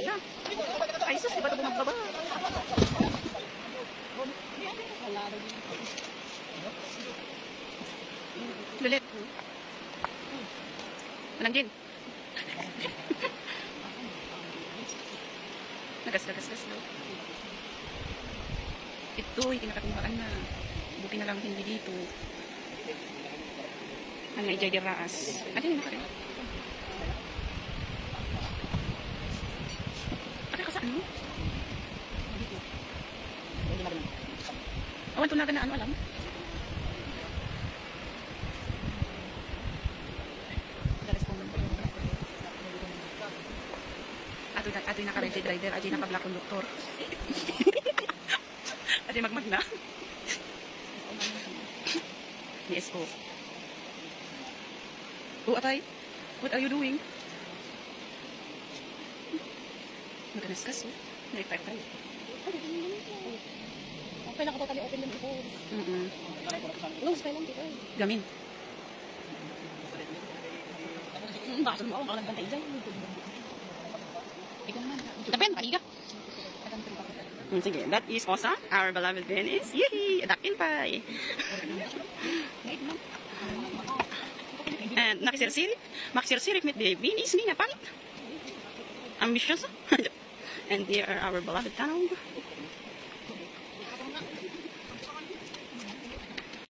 Ala. Ay, sus, di ba ito bumagbaba? Lulit. Anong gin? Nagas-nagas-gas no? Ito'y kinakatimbaan na. Buti na lang hindi dito. Ano nga ijay diraas. Ano yun? Ano ka sa ano? Awan to na na ano alam? Ato na ato naka rented driver, ato naka black conductor. ato magmag na. Yes po. Oh, atay. What are you doing? Maganas ka, so. Naipay tayo. Okay lang totally open yung ito. Mm-mm. Nose pa lang dito. Gamin. Baka mo ako baka nagbantay dyan. Ikaw naman. Dapen, paniga. Mm, sige, that is Osa, our beloved Venice. Yay! Adakin pa eh. And nakisirsirik, makisirsirik mit the Venice ni na pangit. Ambitious. And there are our beloved town.